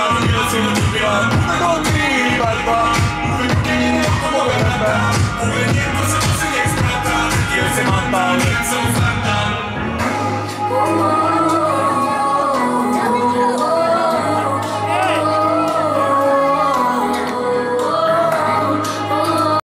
Thank you not